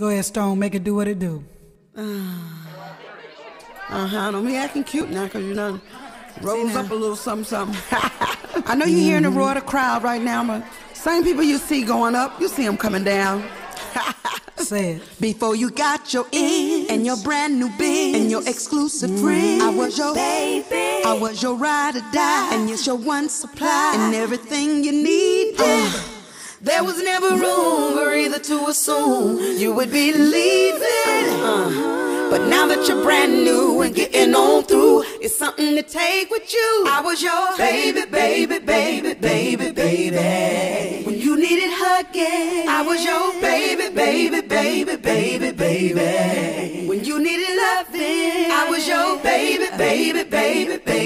Go ahead, Stone, make it do what it do. Uh-huh, don't be acting cute now, cause you done rose up a little something, something. I know you're hearing the roar of the crowd right now, but same people you see going up, you see them coming down. Say it. Before you got your in and your brand new biz and your exclusive friend, I was your baby. I was your ride or die, and you're your one supply and everything you need. Uh, there was never room for either to assume you would be leaving. Uh, but now that you're brand new and getting on through, it's something to take with you. I was your baby, baby, baby, baby, baby. When you needed hugging, I was your baby, baby, baby, baby, baby. When you needed loving, I was your baby, baby, baby, baby.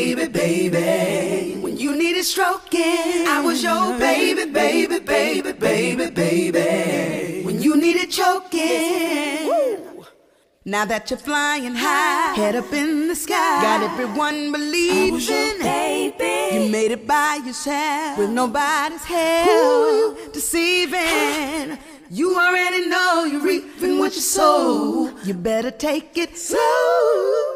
When you needed stroking, I was your baby, baby, baby, baby, baby. When you needed choking. Now that you're flying high, head up in the sky, got everyone believing. I was your baby. You made it by yourself with nobody's help, deceiving. You already know you're reaping what you sow. You better take it slow.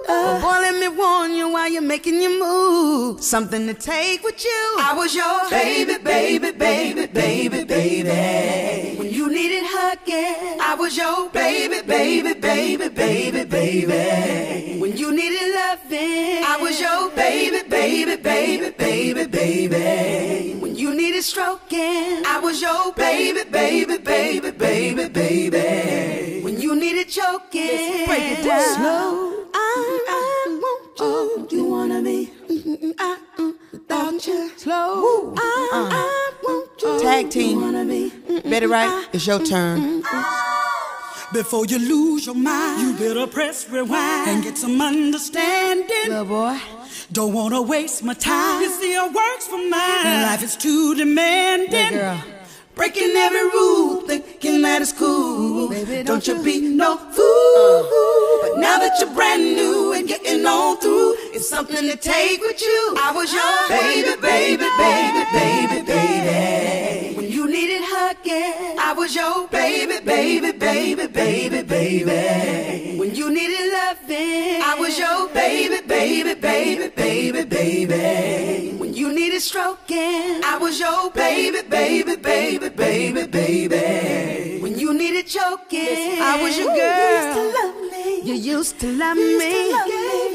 But boy, let me warn you while you're making your move. Something to take with you. I was your baby, baby, baby, baby, baby. When you needed hugging, I was your baby, baby, baby, baby, baby. When you needed loving, I was your baby, baby, baby, baby, baby. When you needed stroking, I was your baby, baby, baby, baby, baby. When you needed choking, break it down slow. Without you. Slow. I, uh-uh. I want you. Tag team. Wanna be Betty Wright, it's your turn. Before you lose your mind, you better press rewind and get some understanding. Little boy. Don't wanna waste my time. You see, it works for mine. Life is too demanding. Good girl. Breaking every rule, thinking that it's cool. Baby, don't, you be no uh. fool. But now that you're brand new and getting on through, it's something to take with you. I was your baby, baby, baby, baby, baby. When you needed hugging, I was your baby, baby, baby, baby, baby. When you needed loving, I was your baby, baby, baby, baby, baby. When you needed stroking, I was your baby, baby, baby, baby, baby. When you needed choking, I was your girl. You used to love me.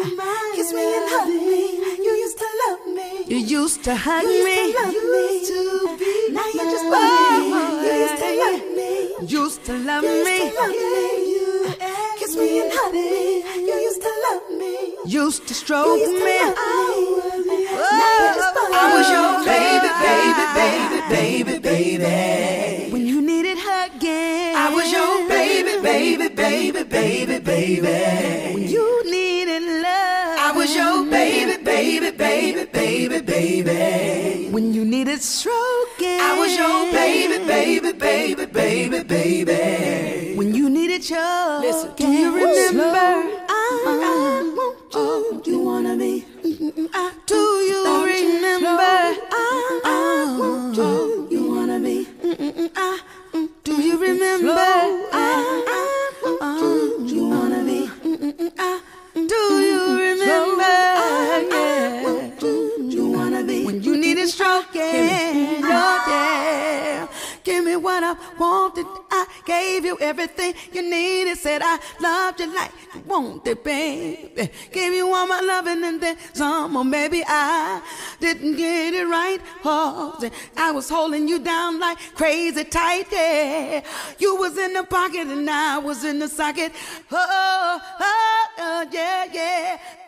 Kiss me and hug me. You used to love me. You used to hug You me. used to love me. To be now you just Oh, love me. You used to love me. Used to love You used me. to love me. You kiss me and hug me. You used to love me. Used to You stroke used to me. love me. Now you just love I was your baby, baby, baby, baby, baby. When you needed hugging. I was your baby, baby, baby, baby, baby. Was your baby, baby, baby, baby, baby. When you needed stroking. I was your baby, baby, baby, baby, baby. When you needed your. Listen. Do you remember? I, I uh-huh. want you. Oh, you wanna be? Mm-hmm. I, Do you remember? I, I uh-huh. want you. Oh, you wanna be? Mm, do you remember? I, I Wanted. I gave you everything you needed. Said I loved you like you wanted, baby. Gave you all my loving and then some more. Maybe I didn't get it right. Oh, I was holding you down like crazy tight. Yeah. You was in the pocket and I was in the socket. Oh, oh, oh